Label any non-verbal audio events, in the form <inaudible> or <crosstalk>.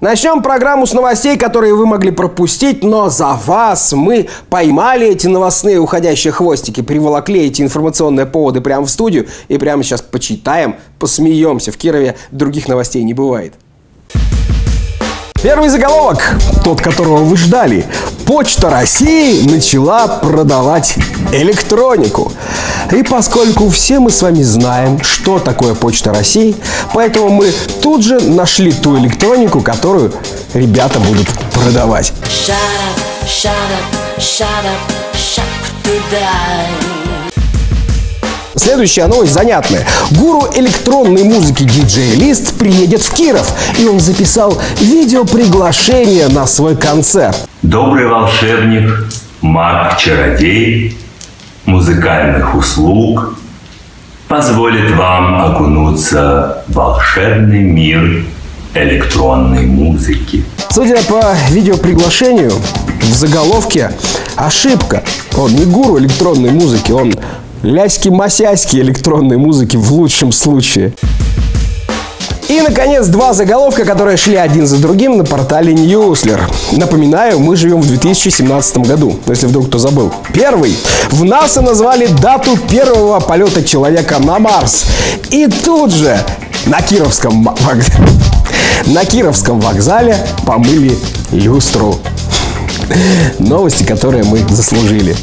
Начнем программу с новостей, которые вы могли пропустить, но за вас мы поймали эти новостные уходящие хвостики, приволокли эти информационные поводы прямо в студию и прямо сейчас почитаем, посмеемся. В Кирове других новостей не бывает. Первый заголовок, тот, которого вы ждали. Почта России начала продавать электронику. И поскольку все мы с вами знаем, что такое Почта России, поэтому мы тут же нашли ту электронику, которую ребята будут продавать. Shut up, shut up, shut up, shut Следующая новость занятная. Гуру электронной музыки диджей Лист приедет в Киров, и он записал видео-приглашение на свой концерт. Добрый волшебник, маг-чародей музыкальных услуг позволит вам окунуться в волшебный мир электронной музыки. Судя по видеоприглашению, в заголовке ошибка. Он не гуру электронной музыки, он ляськи-масяськи электронной музыки в лучшем случае. И, наконец, два заголовка, которые шли один за другим на портале Newsler. Напоминаю, мы живем в 2017 году, если вдруг кто забыл. Первый. В НАСА назвали дату первого полета человека на Марс. И тут же на Кировском, <laughs> на Кировском вокзале помыли люстру. <laughs> Новости, которые мы заслужили.